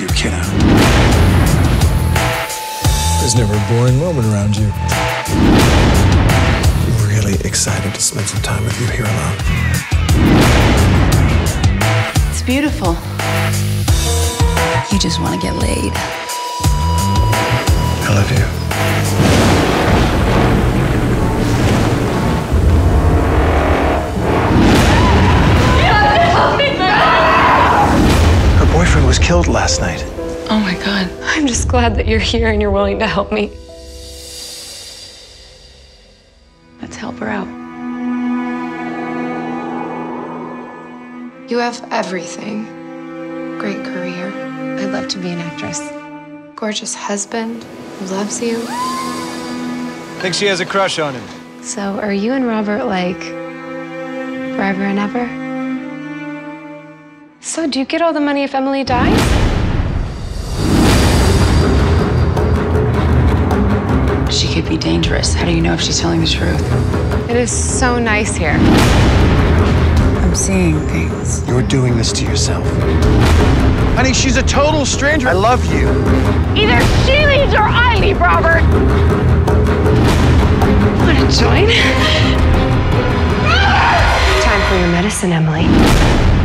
you, kiddo. There's never a boring moment around you. I'm really excited to spend some time with you here alone. It's beautiful. You just want to get laid. Killed last night. Oh my god. I'm just glad that you're here and you're willing to help me. Let's help her out. You have everything great career, I'd love to be an actress. gorgeous husband who loves you. I Think she has a crush on him. So, are you and Robert like forever and ever? So, do you get all the money if Emily dies? She could be dangerous. How do you know if she's telling the truth? It is so nice here. I'm seeing things. You're doing this to yourself. Honey, she's a total stranger. I love you. Either she leaves or I leave, Robert. Want to join? Time for your medicine, Emily.